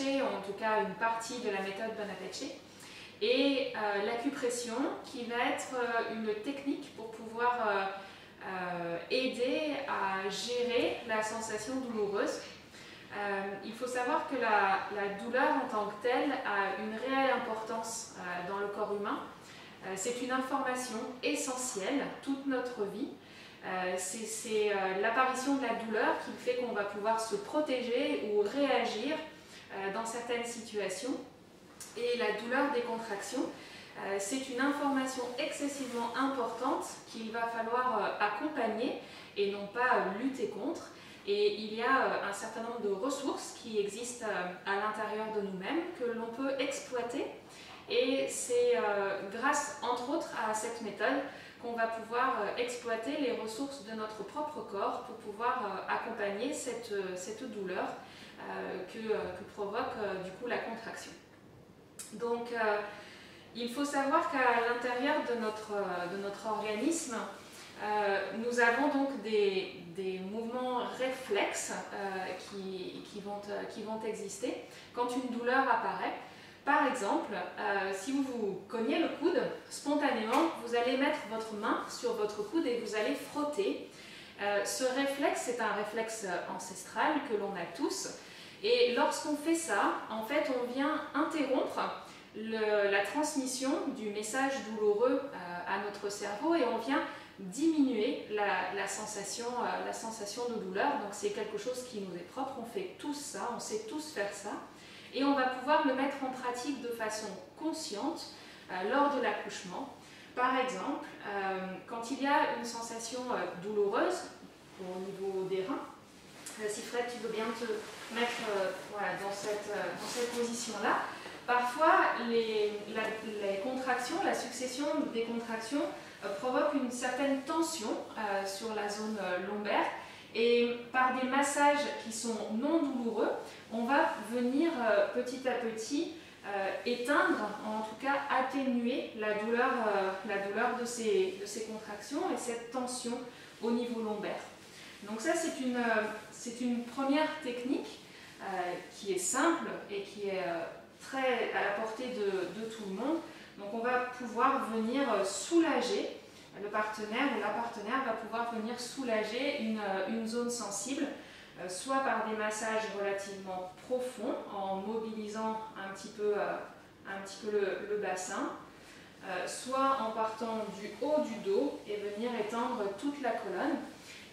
En tout cas une partie de la méthode Bonapace, et euh, l'acupression qui va être une technique pour pouvoir aider à gérer la sensation douloureuse. il faut savoir que la, douleur en tant que telle a une réelle importance dans le corps humain. C'est une information essentielle toute notre vie. Euh, c'est euh, l'apparition de la douleur qui fait qu'on va pouvoir se protéger ou réagir euh, dans certaines situations. Et la douleur des contractions, c'est une information excessivement importante qu'il va falloir accompagner et non pas lutter contre. Et il y a un certain nombre de ressources qui existent à l'intérieur de nous-mêmes que l'on peut exploiter. Et c'est grâce, entre autres, à cette méthode qu'on va pouvoir euh, exploiter les ressources de notre propre corps pour pouvoir euh, accompagner euh, cette douleur que, que, provoque du coup la contraction. Donc il faut savoir qu'à l'intérieur de notre, de notre organisme, nous avons donc des, des mouvements réflexes qui, qui, vont, qui vont exister quand une douleur apparaît. Par exemple, euh, si vous vous cognez le coude, spontanément, vous allez mettre votre main sur votre coude et vous allez frotter. Euh, ce réflexe, c'est un réflexe ancestral que l'on a tous. Et lorsqu'on fait ça, en fait, on vient interrompre la transmission du message douloureux euh, à notre cerveau et on vient diminuer la, sensation, la sensation de douleur. Donc c'est quelque chose qui nous est propre, on fait tous ça, on sait tous faire ça et on va pouvoir le mettre en pratique de façon consciente euh, lors de l'accouchement. Par exemple, euh, quand il y a une sensation euh, douloureuse au niveau des reins, si Fred, tu veux bien te mettre dans cette, dans cette position-là, parfois les, les, contractions, la succession des contractions provoque une certaine tension sur la zone lombaire et par des massages qui sont non douloureux, on va venir euh, petit à petit euh, éteindre, en tout cas atténuer la douleur, euh, la douleur de, ces, de ces contractions et cette tension au niveau lombaire. Donc ça, c'est une, c'est une première technique qui est simple et qui est très à la portée de, tout le monde. Donc on va pouvoir venir soulager, le partenaire ou la partenaire va pouvoir venir soulager une, une zone sensible euh, soit par des massages relativement profonds, en mobilisant un petit peu, euh, un petit peu le, bassin, euh, soit en partant du haut du dos et venir étendre toute la colonne.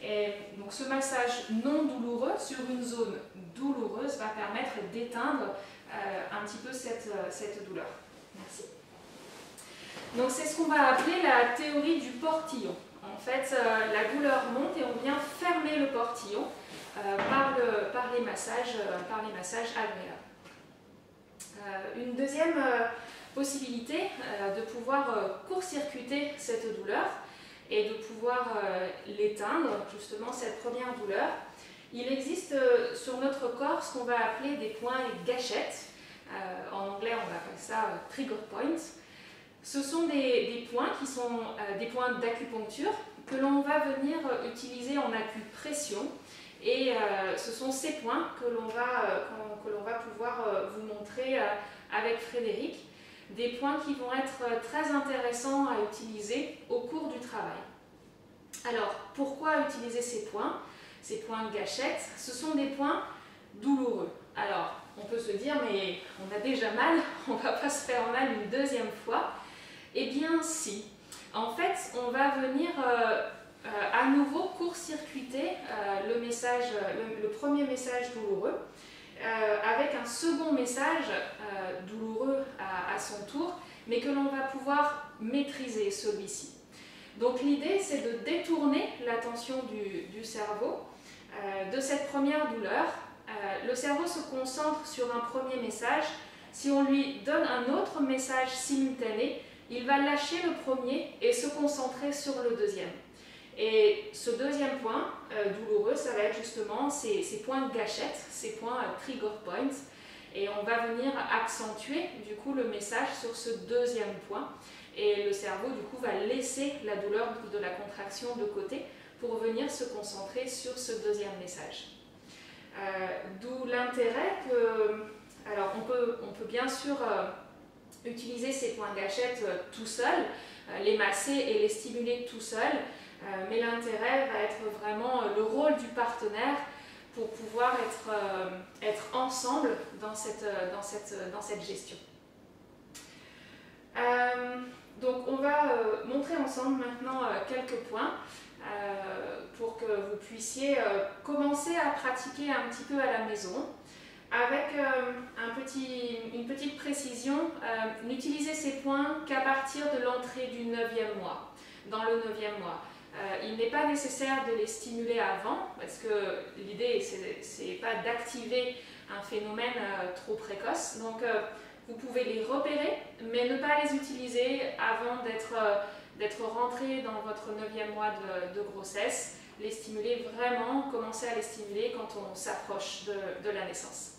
Et donc ce massage non douloureux sur une zone douloureuse va permettre d'éteindre un petit peu cette, cette douleur. Merci. Donc c'est ce qu'on va appeler la théorie du portillon. En fait, la douleur monte et on vient fermer le portillon euh, par, le, par, les massages, euh, par les massages agréables. Euh, une deuxième possibilité de pouvoir court-circuiter cette douleur et de pouvoir l'éteindre, justement cette première douleur, il existe sur notre corps ce qu'on va appeler des points gâchettes. en anglais, on va appeler ça trigger points. Ce sont des, points qui sont des points d'acupuncture que l'on va venir utiliser en acupression et euh, ce sont ces points que l'on va, euh, va, pouvoir euh, vous montrer avec Frédéric, des points qui vont être très intéressants à utiliser au cours du travail. Alors, pourquoi utiliser ces points? Ces points gâchettes, ce sont des points douloureux. Alors, on peut se dire, mais on a déjà mal, on ne va pas se faire mal une deuxième fois. Eh bien, si. En fait, on va venir euh, à nouveau court-circuiter euh, le, message, le, premier message douloureux euh, avec un second message douloureux à, son tour, mais que l'on va pouvoir maîtriser celui-ci. Donc l'idée, c'est de détourner l'attention du, cerveau de cette première douleur. le cerveau se concentre sur un premier message. Si on lui donne un autre message simultané, il va lâcher le premier et se concentrer sur le deuxième. Et ce deuxième point euh, douloureux, ça va être justement ces, points de gâchette, ces points euh, trigger points. Et on va venir accentuer du coup le message sur ce deuxième point. Et le cerveau du coup va laisser la douleur de la contraction de côté pour venir se concentrer sur ce deuxième message. D'où l'intérêt que, alors on peut, on peut bien sûr utiliser ces points gâchettes tout seul, les masser et les stimuler tout seul, mais l'intérêt va être vraiment le rôle du partenaire pour pouvoir être, euh, être ensemble dans cette, euh, dans cette, euh, dans cette gestion. donc on va montrer ensemble maintenant quelques points pour que vous puissiez commencer à pratiquer un petit peu à la maison avec un petit, une petite précision, n'utilisez ces points qu'à partir de l'entrée du 9e mois, dans le 9e mois. Euh, il n'est pas nécessaire de les stimuler avant, parce que l'idée, ce n'est pas d'activer un phénomène euh, trop précoce. Donc, euh, vous pouvez les repérer, mais ne pas les utiliser avant d'être rentré dans votre neuvième mois de, grossesse. Les stimuler vraiment, commencer à les stimuler quand on s'approche de la naissance.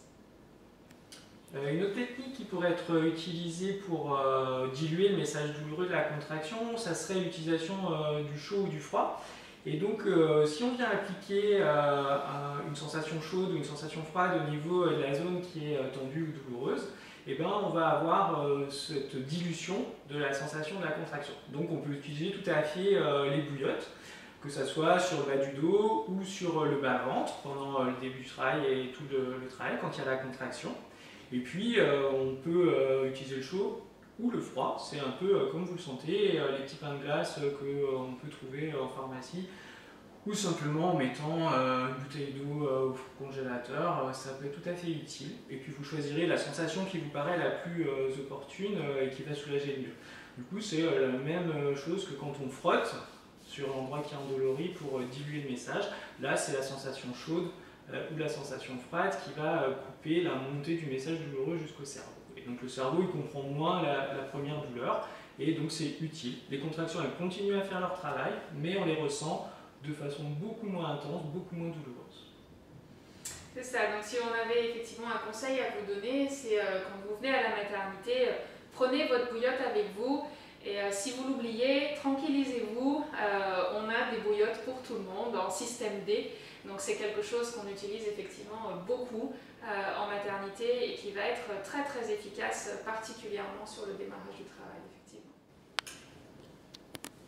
Euh, une autre technique qui pourrait être utilisée pour euh, diluer le message douloureux de la contraction, ça serait l'utilisation euh, du chaud ou du froid. Et donc, si on vient appliquer une sensation chaude ou une sensation froide au niveau de la zone qui est tendue ou douloureuse, eh ben, on va avoir cette dilution de la sensation de la contraction. Donc, on peut utiliser tout à fait les bouillottes, que ce soit sur le bas du dos ou sur le bas-ventre pendant le début du travail et tout le travail quand il y a la contraction. Et puis, euh, on peut euh, utiliser le chaud ou le froid, c'est un peu euh, comme vous le sentez, les petits pains de glace qu'on peut trouver en pharmacie, ou simplement en mettant une bouteille d'eau au congélateur, ça peut être tout à fait utile. Et puis vous choisirez la sensation qui vous paraît la plus opportune et qui va soulager le mieux. Du coup, c'est la même chose que quand on frotte sur l'endroit qui est endolori pour diluer le message. Là, c'est la sensation chaude ou la sensation froide qui va euh, couper la montée du message douloureux jusqu'au cerveau. Et donc le cerveau il comprend moins la, première douleur et donc c'est utile. Les contractions elles continuent à faire leur travail mais on les ressent de façon beaucoup moins intense, beaucoup moins douloureuse. C'est ça, donc si on avait effectivement un conseil à vous donner, c'est euh, quand vous venez à la maternité, prenez votre bouillotte avec vous et si vous l'oubliez, tranquillisez-vous, on a des bouillottes pour tout le monde en système D. Donc c'est quelque chose qu'on utilise effectivement euh, beaucoup euh, en maternité et qui va être très très efficace, particulièrement sur le démarrage du travail. Effectivement.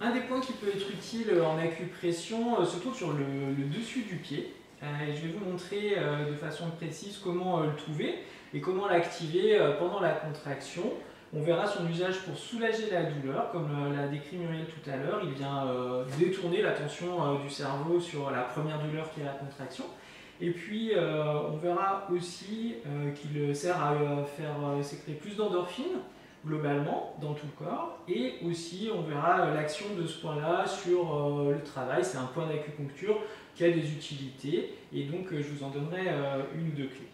Un des points qui peut être utile en acupression euh, se trouve sur le, dessus du pied. je vais vous montrer de façon précise comment le trouver et comment l'activer pendant la contraction. On verra son usage pour soulager la douleur, comme euh, l'a décrit Muriel tout à l'heure. Il vient euh, détourner l'attention euh, du cerveau sur la première douleur qui est la contraction. Et puis, on verra aussi qu'il sert à faire sécréter plus d'endorphines globalement dans tout le corps. Et aussi, on verra l'action de ce point-là sur le travail. C'est un point d'acupuncture qui a des utilités. Et donc, je vous en donnerai une ou deux clés.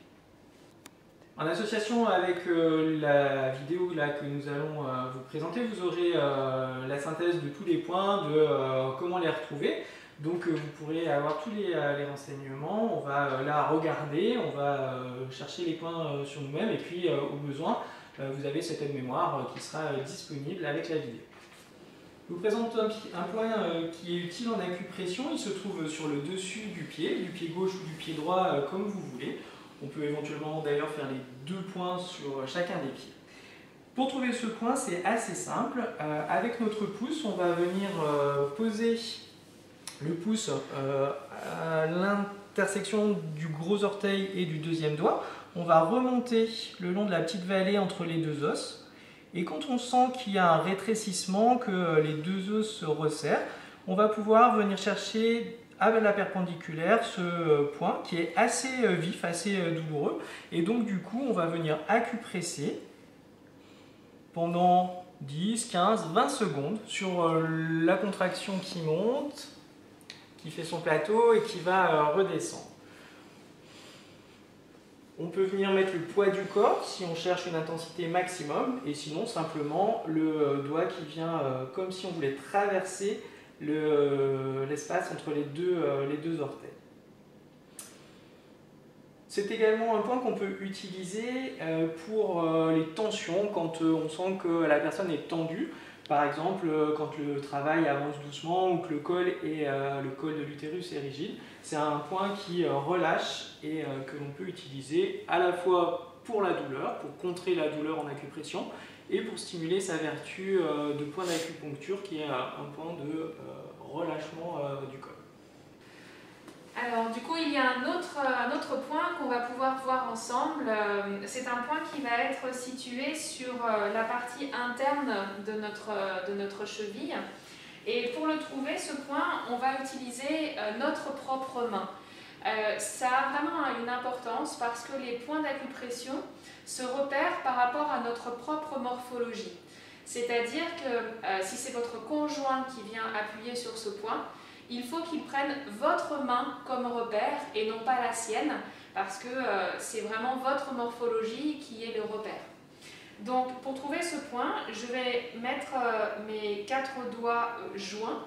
En association avec euh, la vidéo là, que nous allons euh, vous présenter, vous aurez euh, la synthèse de tous les points, de comment les retrouver. Donc vous pourrez avoir tous les, renseignements, on va là regarder, on va chercher les points sur nous-mêmes et puis au besoin, vous avez cette aide-mémoire qui sera disponible avec la vidéo. Je vous présente un, point qui est utile en acupression, il se trouve sur le dessus du pied, du pied gauche ou du pied droit comme vous voulez. On peut éventuellement d'ailleurs faire les deux points sur chacun des pieds. Pour trouver ce point, c'est assez simple. Euh, avec notre pouce, on va venir euh, poser le pouce euh, à l'intersection du gros orteil et du deuxième doigt. On va remonter le long de la petite vallée entre les deux os. Et quand on sent qu'il y a un rétrécissement, que les deux os se resserrent, on va pouvoir venir chercher avec la perpendiculaire ce euh, point qui est assez euh, vif, assez euh, douloureux. Et donc du coup, on va venir acupresser pendant 10, 15, 20 secondes sur la contraction qui monte, qui fait son plateau et qui va redescendre. On peut venir mettre le poids du corps si on cherche une intensité maximum et sinon simplement le doigt qui vient comme si on voulait traverser l'espace entre les deux, euh, les deux orteils. C'est également un point qu'on peut utiliser euh, pour euh, les tensions quand on sent que la personne est tendue. Par exemple, quand le travail avance doucement ou que le col, le col de l'utérus est rigide, c'est un point qui relâche et que l'on peut utiliser à la fois pour la douleur, pour contrer la douleur en acupression, et pour stimuler sa vertu de point d'acupuncture qui est un point de relâchement du col. Alors du coup, il y a un autre, un autre point qu'on va pouvoir voir ensemble. Euh, c'est un point qui va être situé sur euh, la partie interne de notre, de notre cheville. Et pour le trouver, ce point, on va utiliser euh, notre propre main. Ça a vraiment une importance parce que les points d'acupression se repèrent par rapport à notre propre morphologie. C'est-à-dire que si c'est votre conjoint qui vient appuyer sur ce point, il faut qu'il prenne votre main comme repère et non pas la sienne, parce que euh, c'est vraiment votre morphologie qui est le repère. Donc pour trouver ce point, je vais mettre euh, mes quatre doigts euh, joints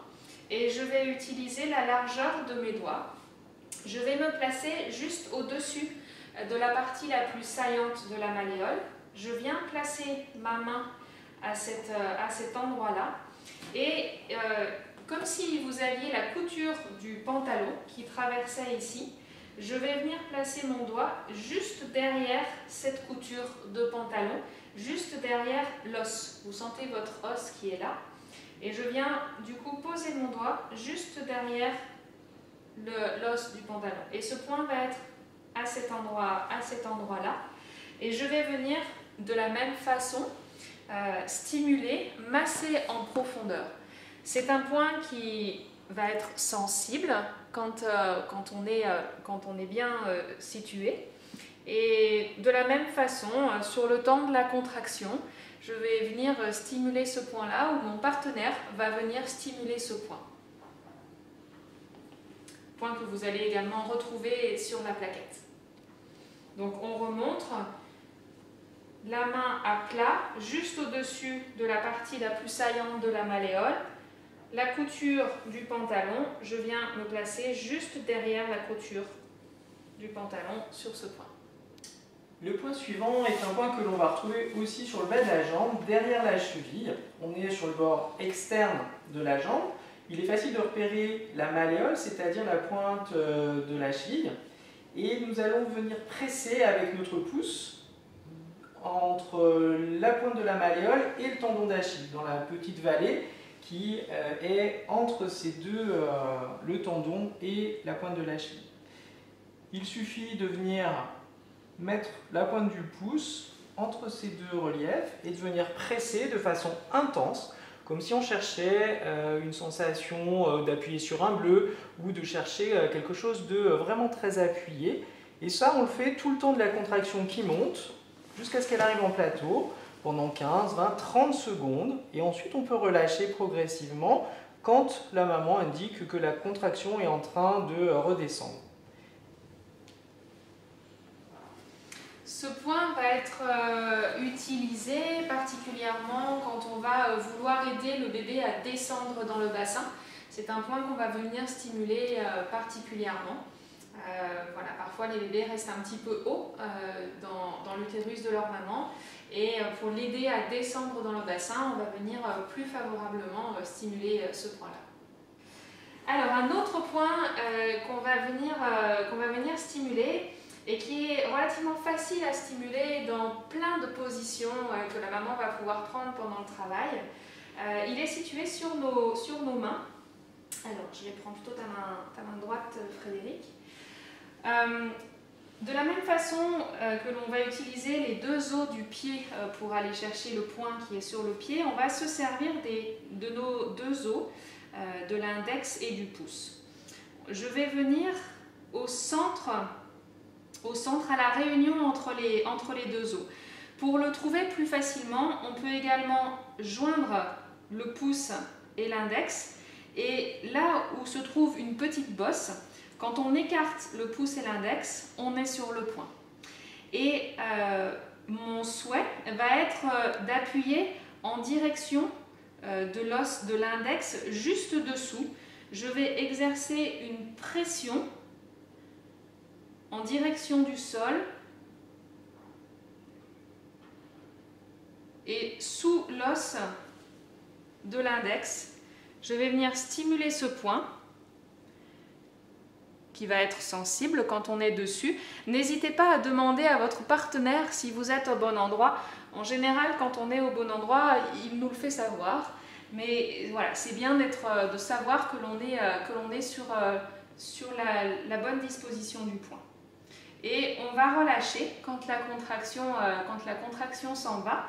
et je vais utiliser la largeur de mes doigts. Je vais me placer juste au-dessus de la partie la plus saillante de la malléole. Je viens placer ma main à, à cet endroit-là et comme si vous aviez la couture du pantalon qui traversait ici, je vais venir placer mon doigt juste derrière cette couture de pantalon, juste derrière l'os. Vous sentez votre os qui est là. Et je viens du coup poser mon doigt juste derrière l'os du pantalon. Et ce point va être à cet endroit, à cet endroit-là. Et je vais venir de la même façon euh, stimuler, masser en profondeur. C'est un point qui va être sensible quand, euh, quand, on, est, euh, quand on est bien situé. Et de la même façon, sur le temps de la contraction, je vais venir stimuler ce point-là ou mon partenaire va venir stimuler ce point. Point que vous allez également retrouver sur la plaquette. Donc on remonte la main à plat, juste au-dessus de la partie la plus saillante de la malléole, la couture du pantalon, je viens me placer juste derrière la couture du pantalon sur ce point. Le point suivant est un point que l'on va retrouver aussi sur le bas de la jambe, derrière la cheville. On est sur le bord externe de la jambe. Il est facile de repérer la malléole, c'est-à-dire la pointe euh, de la cheville. Et nous allons venir presser avec notre pouce entre la pointe de la malléole et le tendon d'Achille, dans la petite vallée qui euh, est entre ces deux, euh, le tendon et la pointe de la cheville. Il suffit de venir mettre la pointe du pouce entre ces deux reliefs et de venir presser de façon intense, comme si on cherchait euh, une sensation d'appuyer sur un bleu ou de chercher quelque chose de vraiment très appuyé. Et ça, on le fait tout le temps de la contraction qui monte jusqu'à ce qu'elle arrive en plateau pendant 15, 20, 30 secondes et ensuite on peut relâcher progressivement quand la maman indique que la contraction est en train de redescendre. Ce point va être euh, utilisé particulièrement quand on va euh, vouloir aider le bébé à descendre dans le bassin. C'est un point qu'on va venir stimuler euh, particulièrement. voilà, parfois les bébés restent un petit peu haut dans, l'utérus de leur maman et pour l'aider à descendre dans le bassin, on va venir plus favorablement stimuler ce point-là. Alors un autre point qu'on va, va venir stimuler et qui est relativement facile à stimuler dans plein de positions que la maman va pouvoir prendre pendant le travail, il est situé sur nos, sur nos mains. Alors je vais prendre plutôt ta main, ta main droite Frédéric. De la même façon euh, que l'on va utiliser les deux os du pied euh, pour aller chercher le point qui est sur le pied, on va se servir de nos deux os, euh, de l'index et du pouce. Je vais venir au centre, au centre à la réunion entre les, entre les deux os. Pour le trouver plus facilement, on peut également joindre le pouce et l'index. Et là où se trouve une petite bosse, quand on écarte le pouce et l'index, on est sur le point. Et euh, mon souhait va être euh, d'appuyer en direction euh, de l'os de l'index juste dessous. Je vais exercer une pression en direction du sol et sous l'os de l'index, je vais venir stimuler ce point qui va être sensible quand on est dessus. N'hésitez pas à demander à votre partenaire si vous êtes au bon endroit. En général, quand on est au bon endroit, il nous le fait savoir. Mais voilà, c'est bien de savoir que l'on est, est sur, sur la, bonne disposition du point. Et on va relâcher quand la contraction, quand la contraction s'en va.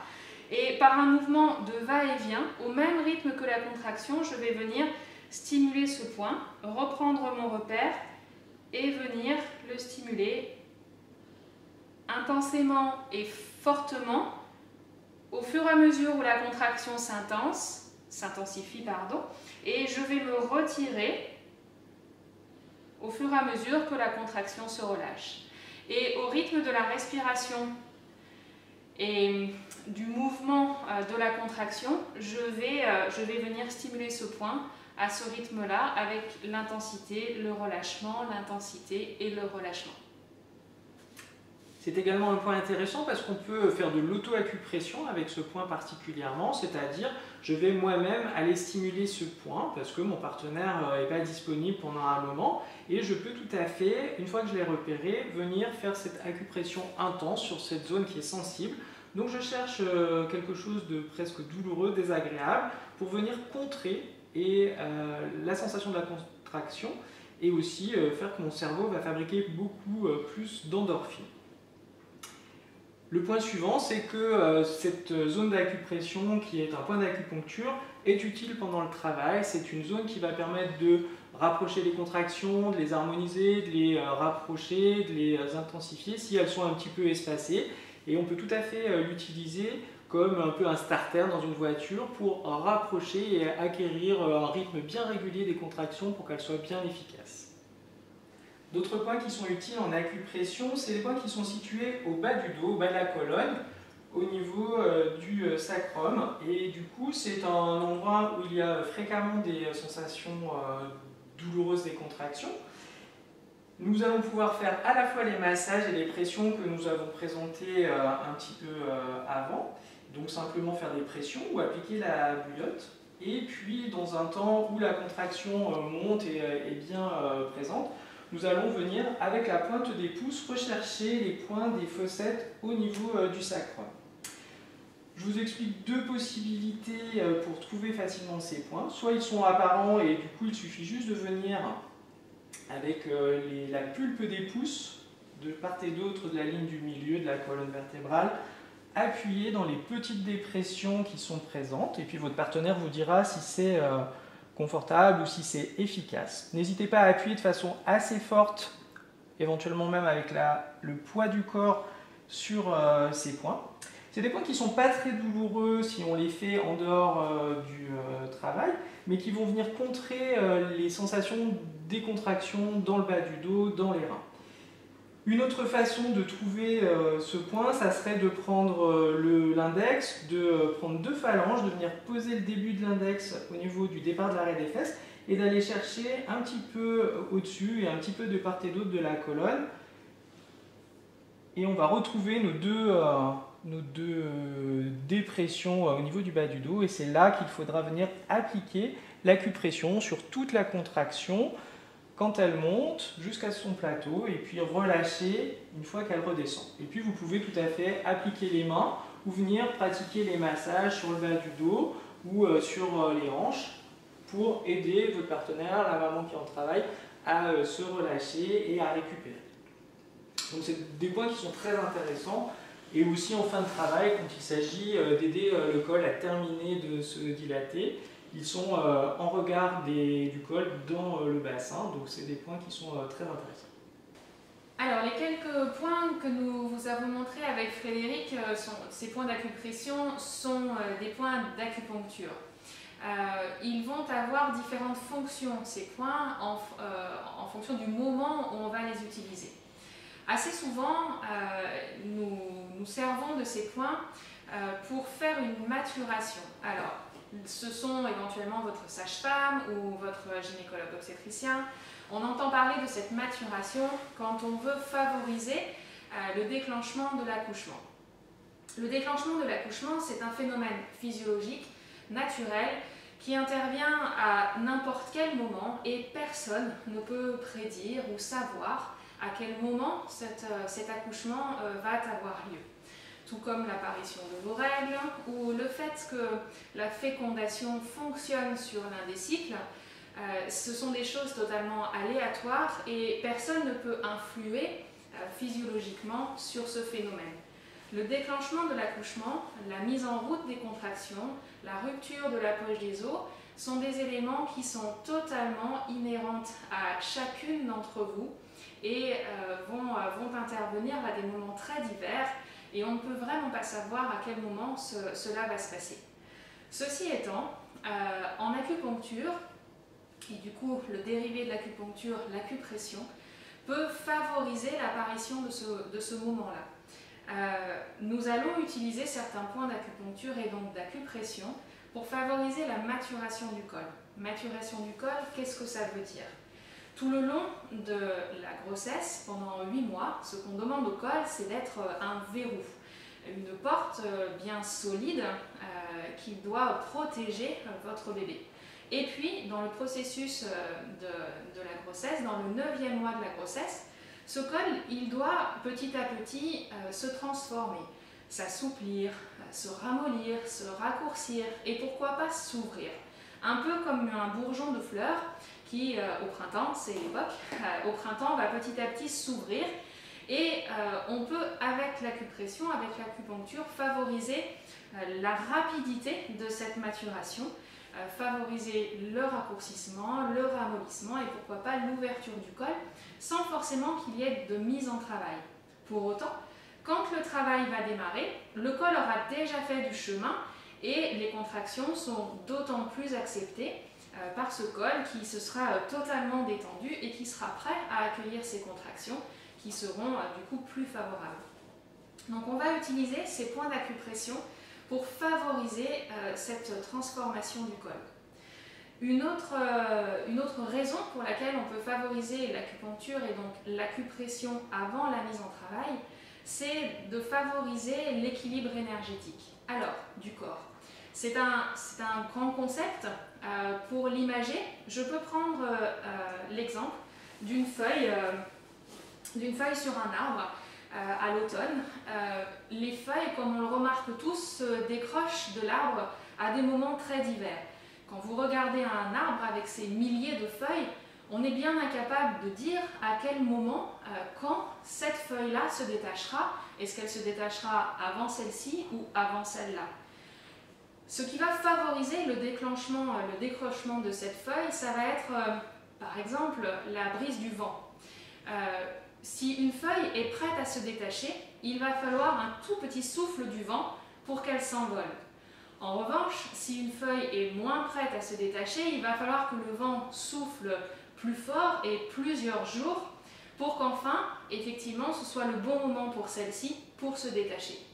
Et par un mouvement de va-et-vient, au même rythme que la contraction, je vais venir stimuler ce point, reprendre mon repère et venir le stimuler intensément et fortement au fur et à mesure où la contraction s'intensifie pardon, et je vais me retirer au fur et à mesure que la contraction se relâche. Et au rythme de la respiration et du mouvement euh, de la contraction, je vais, euh, je vais venir stimuler ce point à ce rythme-là avec l'intensité, le relâchement, l'intensité et le relâchement. C'est également un point intéressant parce qu'on peut faire de l'auto-acupression avec ce point particulièrement, c'est-à-dire je vais moi-même aller stimuler ce point parce que mon partenaire n'est euh, pas disponible pendant un moment et je peux tout à fait, une fois que je l'ai repéré, venir faire cette acupression intense sur cette zone qui est sensible. Donc je cherche euh, quelque chose de presque douloureux, désagréable pour venir contrer et euh, la sensation de la contraction et aussi faire que mon cerveau va fabriquer beaucoup plus d'endorphines. Le point suivant, c'est que euh, cette zone d'acupression, qui est un point d'acupuncture, est utile pendant le travail. C'est une zone qui va permettre de rapprocher les contractions, de les harmoniser, de les euh, rapprocher, de les euh, intensifier si elles sont un petit peu espacées. Et on peut tout à fait l'utiliser comme un peu un starter dans une voiture pour rapprocher et acquérir un rythme bien régulier des contractions pour qu'elles soient bien efficaces. D'autres points qui sont utiles en acupression, c'est les points qui sont situés au bas du dos, au bas de la colonne, au niveau euh, du euh, sacrum. Et du coup, c'est un endroit où il y a fréquemment des euh, sensations douloureuses des contractions. Nous allons pouvoir faire à la fois les massages et les pressions que nous avons présentées un petit peu avant. Donc simplement faire des pressions ou appliquer la bouillotte. Et puis dans un temps où la contraction monte et est bien présente, nous allons venir, avec la pointe des pouces, rechercher les points des fossettes au niveau euh, du sacrum. Je vous explique deux possibilités euh, pour trouver facilement ces points. Soit ils sont apparents et du coup il suffit juste de venir avec euh, la pulpe des pouces de part et d'autre de la ligne du milieu de la colonne vertébrale, appuyer dans les petites dépressions qui sont présentes et puis votre partenaire vous dira si c'est confortable ou si c'est efficace. N'hésitez pas à appuyer de façon assez forte, éventuellement même avec la, le poids du corps sur euh, ces points. C'est des points qui ne sont pas très douloureux si on les fait en dehors euh, du euh, travail, mais qui vont venir contrer les sensations des contractions dans le bas du dos, dans les reins. Une autre façon de trouver euh, ce point, ça serait de prendre euh, l'index, de euh, prendre deux phalanges, de venir poser le début de l'index au niveau du départ de l'arrêt des fesses et d'aller chercher un petit peu au-dessus et un petit peu de part et d'autre de la colonne. Et on va retrouver nos deux, nos deux dépressions au niveau du bas du dos et c'est là qu'il faudra venir appliquer l'acupression sur toute la contraction quand elle monte jusqu'à son plateau et puis relâcher une fois qu'elle redescend. Et puis vous pouvez tout à fait appliquer les mains ou venir pratiquer les massages sur le bas du dos ou euh, sur euh, les hanches pour aider votre partenaire, la maman qui en travaille, à euh, se relâcher et à récupérer. Donc c'est des points qui sont très intéressants et aussi en fin de travail quand il s'agit d'aider le col à terminer de se dilater ils sont euh, en regard du col dans euh, le bassin, donc c'est des points qui sont euh, très intéressants. Alors, les quelques points que nous vous avons montrés avec Frédéric, ces points d'acupression sont des points d'acupuncture. ils vont avoir différentes fonctions, ces points, en, fonction du moment où on va les utiliser. Assez souvent, nous nous servons de ces points pour faire une maturation. Alors, ce sont éventuellement votre sage-femme ou votre gynécologue obstétricien. On entend parler de cette maturation quand on veut favoriser euh, le déclenchement de l'accouchement. Le déclenchement de l'accouchement, c'est un phénomène physiologique, naturel, qui intervient à n'importe quel moment et personne ne peut prédire ou savoir à quel moment cet accouchement va avoir lieu tout comme l'apparition de vos règles ou le fait que la fécondation fonctionne sur l'un des cycles, euh, ce sont des choses totalement aléatoires et personne ne peut influer euh, physiologiquement sur ce phénomène. Le déclenchement de l'accouchement, la mise en route des contractions, la rupture de la poche des os sont des éléments qui sont totalement inhérents à chacune d'entre vous et euh, vont, vont intervenir à des moments très divers et on ne peut vraiment pas savoir à quel moment cela va se passer. Ceci étant, euh, en acupuncture, et du coup le dérivé de l'acupuncture, l'acupression, peut favoriser l'apparition de ce, moment-là. Euh, nous allons utiliser certains points d'acupuncture et donc d'acupression pour favoriser la maturation du col. Maturation du col, qu'est-ce que ça veut dire? Tout le long de la grossesse, pendant 8 mois, ce qu'on demande au col, c'est d'être un verrou, une porte bien solide euh, qui doit protéger votre bébé. Et puis, dans le processus euh, de, la grossesse, dans le neuvième mois de la grossesse, ce col, il doit petit à petit euh, se transformer, s'assouplir, se ramollir, se raccourcir et pourquoi pas s'ouvrir. Un peu comme un bourgeon de fleurs qui, euh, au printemps, c'est l'époque, euh, au printemps va petit à petit s'ouvrir et euh, on peut, avec l'acupression, avec l'acupuncture, favoriser la rapidité de cette maturation, favoriser le raccourcissement, le ramollissement et pourquoi pas l'ouverture du col, sans forcément qu'il y ait de mise en travail. Pour autant, quand le travail va démarrer, le col aura déjà fait du chemin et les contractions sont d'autant plus acceptées par ce col qui se sera euh, totalement détendu et qui sera prêt à accueillir ces contractions qui seront euh, du coup plus favorables. Donc on va utiliser ces points d'acupression pour favoriser cette transformation du col. Une autre, une autre, raison pour laquelle on peut favoriser l'acupuncture et donc l'acupression avant la mise en travail, c'est de favoriser l'équilibre énergétique. Alors, du corps. C'est un, un, grand concept euh, pour l'imager, je peux prendre euh, euh, l'exemple d'une feuille, d'une feuille sur un arbre à l'automne. les feuilles, comme on le remarque tous, se décrochent de l'arbre à des moments très divers. Quand vous regardez un arbre avec ses milliers de feuilles, on est bien incapable de dire à quel moment, quand cette feuille-là se détachera. Est-ce qu'elle se détachera avant celle-ci ou avant celle-là? Ce qui va favoriser le déclenchement, euh, le décrochement de cette feuille, ça va être euh, par exemple la brise du vent. Euh, si une feuille est prête à se détacher, il va falloir un tout petit souffle du vent pour qu'elle s'envole. En revanche, si une feuille est moins prête à se détacher, il va falloir que le vent souffle plus fort et plusieurs jours pour qu'enfin, effectivement, ce soit le bon moment pour celle-ci pour se détacher.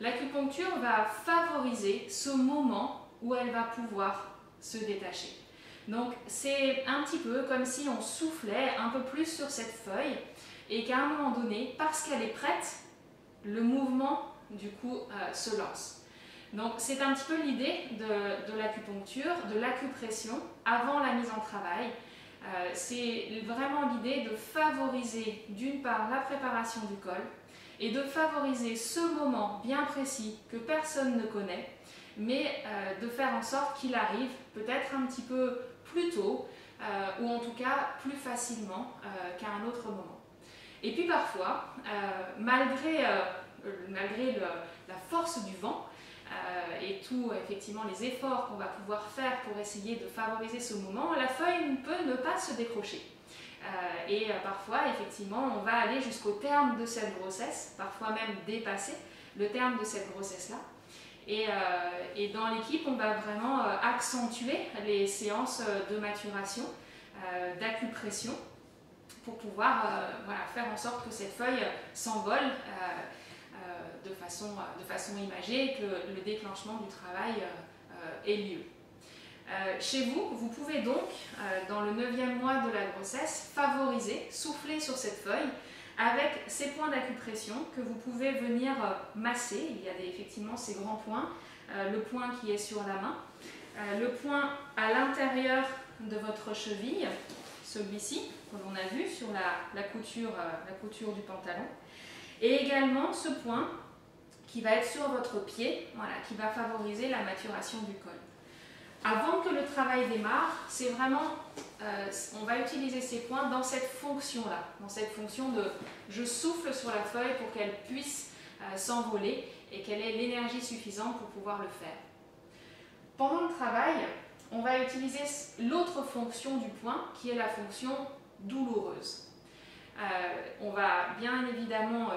L'acupuncture va favoriser ce moment où elle va pouvoir se détacher. Donc c'est un petit peu comme si on soufflait un peu plus sur cette feuille et qu'à un moment donné, parce qu'elle est prête, le mouvement du coup euh, se lance. Donc c'est un petit peu l'idée de, l'acupuncture, de l'acupression avant la mise en travail. Euh, c'est vraiment l'idée de favoriser d'une part la préparation du col, et de favoriser ce moment bien précis que personne ne connaît, mais euh, de faire en sorte qu'il arrive peut-être un petit peu plus tôt euh, ou en tout cas plus facilement qu'à un autre moment. Et puis parfois, malgré, malgré la force du vent, et tous effectivement les efforts qu'on va pouvoir faire pour essayer de favoriser ce moment, la feuille peut ne pas se décrocher. Euh, et euh, parfois, effectivement, on va aller jusqu'au terme de cette grossesse, parfois même dépasser le terme de cette grossesse-là. Et, euh, dans l'équipe, on va vraiment accentuer les séances de maturation, d'acupression, pour pouvoir faire en sorte que cette feuille s'envole de, façon, de façon imagée et que le déclenchement du travail ait lieu. Euh, chez vous, vous pouvez donc, euh, dans le neuvième mois de la grossesse, favoriser, souffler sur cette feuille avec ces points d'acupression que vous pouvez venir euh, masser. Il y a effectivement ces grands points, le point qui est sur la main. euh, le point à l'intérieur de votre cheville, celui-ci, que l'on a vu sur la, couture, euh, la couture du pantalon, et également ce point qui va être sur votre pied, voilà, qui va favoriser la maturation du col. Avant que le travail démarre, c'est vraiment, euh, on va utiliser ces points dans cette fonction-là, dans cette fonction de je souffle sur la feuille pour qu'elle puisse euh, s'envoler et qu'elle ait l'énergie suffisante pour pouvoir le faire. Pendant le travail, on va utiliser l'autre fonction du point qui est la fonction douloureuse. Euh, on va bien évidemment,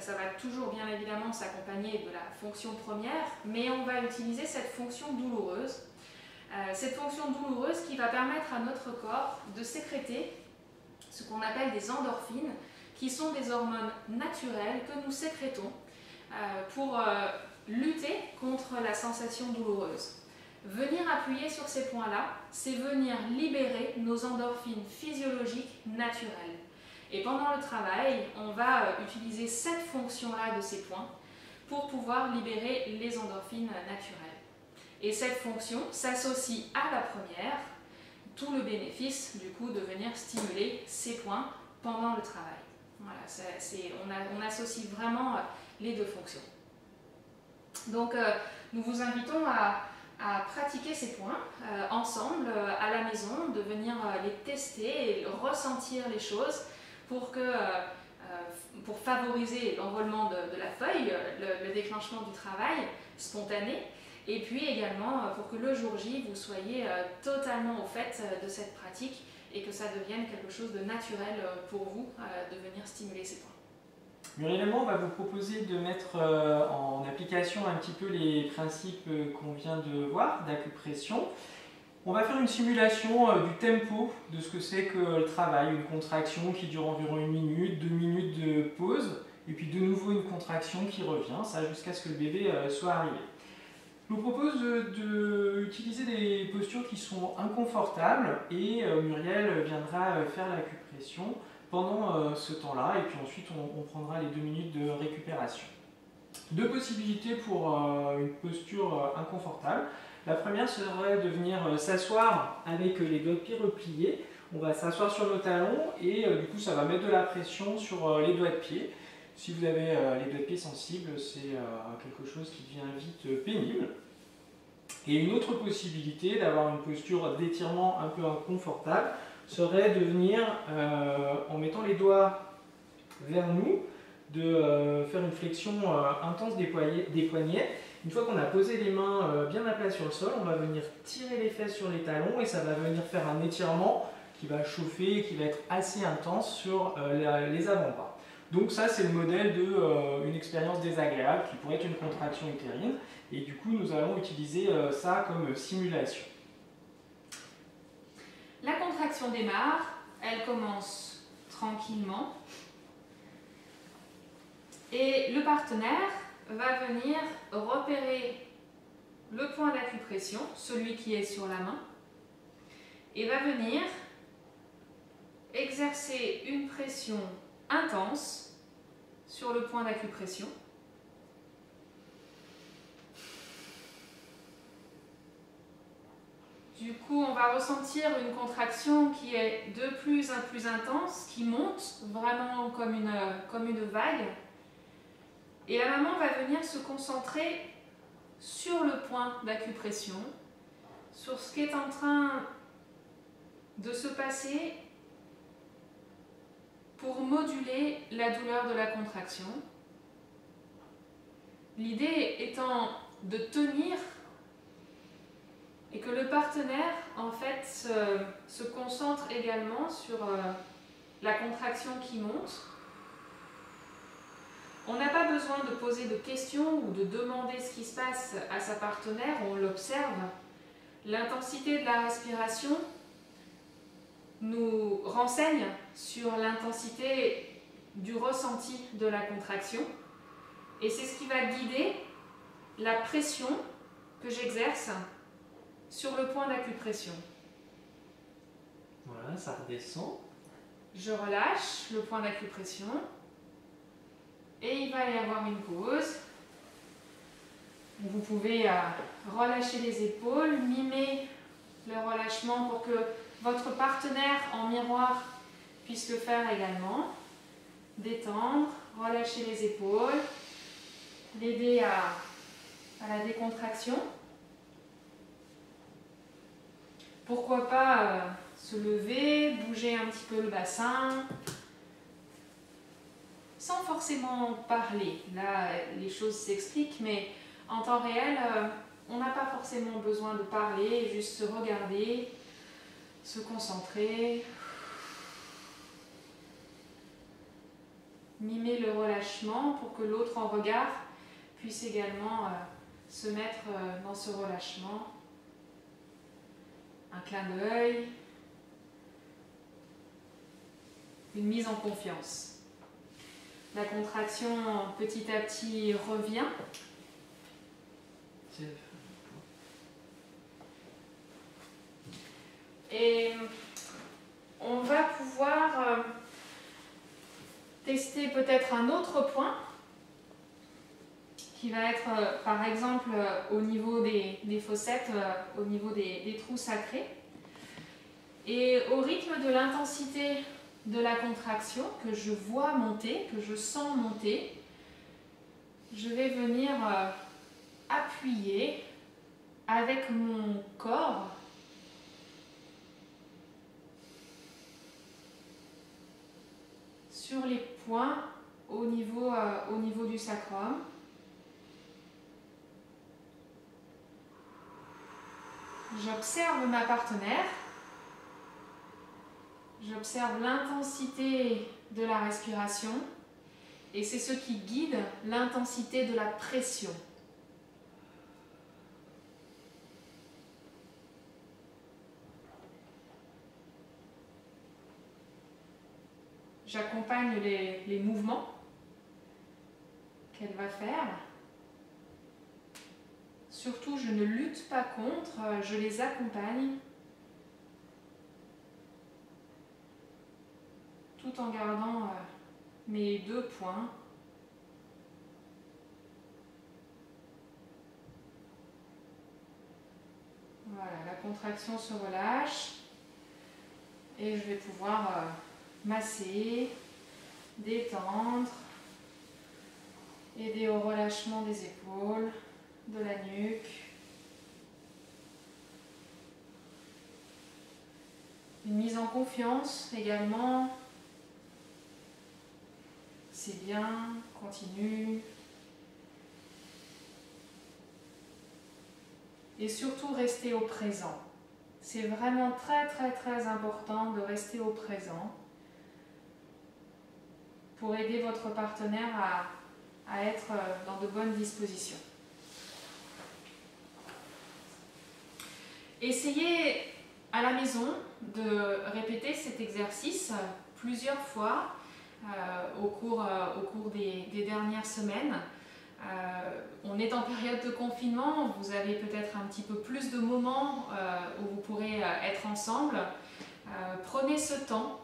ça va toujours bien évidemment s'accompagner de la fonction première, mais on va utiliser cette fonction douloureuse euh, cette fonction douloureuse qui va permettre à notre corps de sécréter ce qu'on appelle des endorphines, qui sont des hormones naturelles que nous sécrétons euh, pour euh, lutter contre la sensation douloureuse. Venir appuyer sur ces points-là, c'est venir libérer nos endorphines physiologiques naturelles. Et pendant le travail, on va utiliser cette fonction-là de ces points pour pouvoir libérer les endorphines naturelles. Et cette fonction s'associe à la première, tout le bénéfice du coup de venir stimuler ces points pendant le travail. Voilà, on, associe vraiment euh, les deux fonctions. Donc euh, nous vous invitons à, pratiquer ces points euh, ensemble à la maison, de venir les tester et ressentir les choses pour, que, pour favoriser l'envolement de, la feuille, le déclenchement du travail spontané et puis également euh, pour que le jour J, vous soyez euh, totalement au fait euh, de cette pratique et que ça devienne quelque chose de naturel pour vous de venir stimuler ces points. Muriel on va vous proposer de mettre en application un petit peu les principes qu'on vient de voir d'acupression. On va faire une simulation du tempo de ce que c'est que le travail, une contraction qui dure environ une minute, deux minutes de pause, et puis de nouveau une contraction qui revient, ça jusqu'à ce que le bébé soit arrivé. Je vous propose d'utiliser des postures qui sont inconfortables et euh, Muriel viendra euh, faire l'acupression pendant euh, ce temps-là et puis ensuite on, prendra les deux minutes de récupération. Deux possibilités pour une posture inconfortable. La première serait de venir s'asseoir avec les doigts de pied repliés. On va s'asseoir sur nos talons et du coup ça va mettre de la pression sur les doigts de pied. Si vous avez euh, les doigts de pied sensibles, c'est euh, quelque chose qui devient vite euh, pénible. Et une autre possibilité d'avoir une posture d'étirement un peu inconfortable serait de venir, en mettant les doigts vers nous, de faire une flexion intense des, poignets. Une fois qu'on a posé les mains bien à plat sur le sol, on va venir tirer les fesses sur les talons et ça va venir faire un étirement qui va chauffer et qui va être assez intense sur les avant-bras. Donc ça, c'est le modèle d'une euh, expérience désagréable qui pourrait être une contraction utérine. Et du coup, nous allons utiliser euh, ça comme simulation. La contraction démarre, elle commence tranquillement. Et le partenaire va venir repérer le point d'acupression, celui qui est sur la main, et va venir exercer une pression intense sur le point d'acupression. Du coup, on va ressentir une contraction qui est de plus en plus intense, qui monte vraiment comme une, comme une vague. Et la maman va venir se concentrer sur le point d'acupression, sur ce qui est en train de se passer pour moduler la douleur de la contraction. L'idée étant de tenir et que le partenaire en fait se, concentre également sur euh, la contraction qui monte. On n'a pas besoin de poser de questions ou de demander ce qui se passe à sa partenaire, on l'observe. L'intensité de la respiration nous renseigne sur l'intensité du ressenti de la contraction et c'est ce qui va guider la pression que j'exerce sur le point d'acupression. Voilà, ça redescend. Je relâche le point d'acupression et il va y avoir une pause. Vous pouvez relâcher les épaules, mimer le relâchement pour que votre partenaire en miroir puisse le faire également. Détendre, relâcher les épaules, l'aider à, la décontraction. Pourquoi pas euh, se lever, bouger un petit peu le bassin, sans forcément parler. Là, les choses s'expliquent, mais en temps réel, euh, on n'a pas forcément besoin de parler, juste se regarder, se concentrer, mimer le relâchement pour que l'autre en regard puisse également euh, se mettre euh, dans ce relâchement. Un clin d'œil, une mise en confiance. La contraction petit à petit revient. Et on va pouvoir euh, tester peut-être un autre point qui va être euh, par exemple euh, au niveau des, fossettes, au niveau des, des, trous sacrés. Et au rythme de l'intensité de la contraction que je vois monter, que je sens monter, je vais venir appuyer avec mon corps sur les points au niveau, euh, du sacrum. J'observe ma partenaire. J'observe l'intensité de la respiration et c'est ce qui guide l'intensité de la pression. J'accompagne les, mouvements qu'elle va faire. Surtout, je ne lutte pas contre, je les accompagne tout en gardant euh, mes deux points. Voilà, la contraction se relâche et je vais pouvoir euh, masser, détendre, aider au relâchement des épaules, de la nuque. Une mise en confiance également. C'est bien, continue. Et surtout rester au présent. C'est vraiment très très très important de rester au présent pour aider votre partenaire à, être euh, dans de bonnes dispositions. Essayez à la maison de répéter cet exercice plusieurs fois au cours, euh, au cours des, dernières semaines. on est en période de confinement, vous avez peut-être un petit peu plus de moments où vous pourrez être ensemble. prenez ce temps,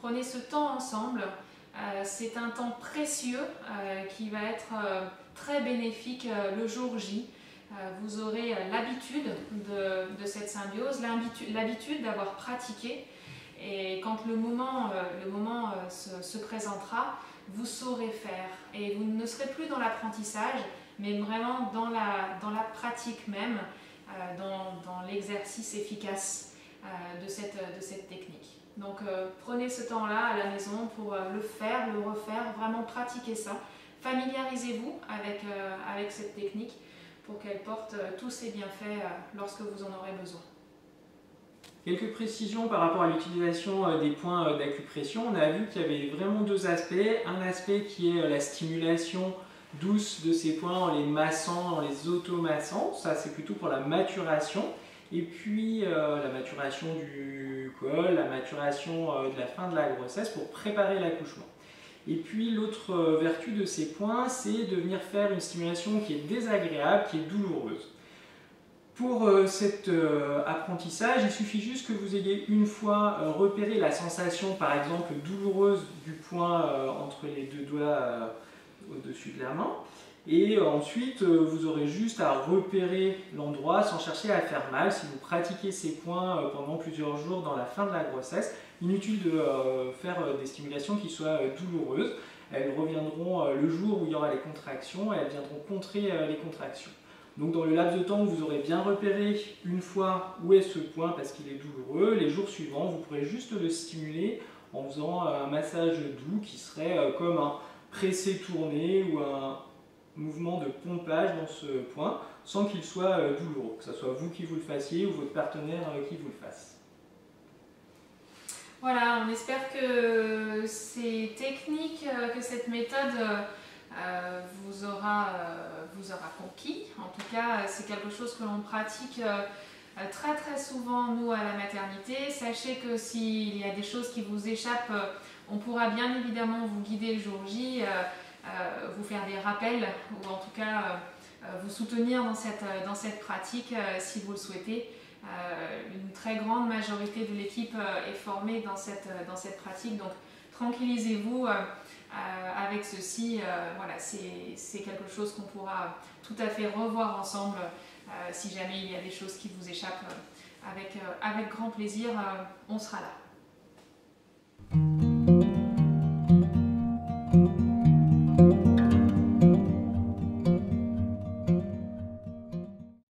prenez ce temps ensemble euh, c'est un temps précieux euh, qui va être euh, très bénéfique le jour J. vous aurez l'habitude de, cette symbiose, l'habitude d'avoir pratiqué. Et quand le moment, le moment se, présentera, vous saurez faire. Et vous ne serez plus dans l'apprentissage, mais vraiment dans la, dans la pratique même, dans, dans l'exercice efficace de, cette, de cette technique. Donc euh, prenez ce temps-là à la maison pour euh, le faire, le refaire, vraiment pratiquer ça. Familiarisez-vous avec, euh, avec cette technique pour qu'elle porte tous ses bienfaits lorsque vous en aurez besoin. Quelques précisions par rapport à l'utilisation des points d'acupression. On a vu qu'il y avait vraiment deux aspects. Un aspect qui est la stimulation douce de ces points en les massant, en les automassant. Ça, c'est plutôt pour la maturation. Et puis euh, la maturation du col, la maturation euh, de la fin de la grossesse pour préparer l'accouchement. Et puis l'autre euh, vertu de ces points, c'est de venir faire une stimulation qui est désagréable, qui est douloureuse. Pour cet apprentissage, il suffit juste que vous ayez une fois repéré la sensation, par exemple, douloureuse du point entre les deux doigts au-dessus de la main, Et ensuite, vous aurez juste à repérer l'endroit sans chercher à faire mal. Si vous pratiquez ces points pendant plusieurs jours dans la fin de la grossesse, inutile de faire des stimulations qui soient douloureuses. Elles reviendront le jour où il y aura les contractions et elles viendront contrer les contractions. Donc dans le laps de temps où vous aurez bien repéré une fois où est ce point parce qu'il est douloureux, les jours suivants, vous pourrez juste le stimuler en faisant un massage doux qui serait euh, comme un pressé tourné ou un mouvement de pompage dans ce point sans qu'il soit euh, douloureux, que ce soit vous qui vous le fassiez ou votre partenaire euh, qui vous le fasse. Voilà, on espère que ces techniques, que cette méthode vous aura vous aura conquis. En tout cas, c'est quelque chose que l'on pratique euh, très très souvent, nous, à la maternité. Sachez que s'il y a des choses qui vous échappent, euh, on pourra bien évidemment vous guider le jour J, euh, vous faire des rappels, ou en tout cas vous soutenir dans cette, dans cette pratique si vous le souhaitez. une très grande majorité de l'équipe est formée dans cette, dans cette pratique, donc tranquillisez-vous. Euh, avec ceci, euh, voilà, c'est quelque chose qu'on pourra tout à fait revoir ensemble euh, si jamais il y a des choses qui vous échappent. avec, avec grand plaisir, on sera là.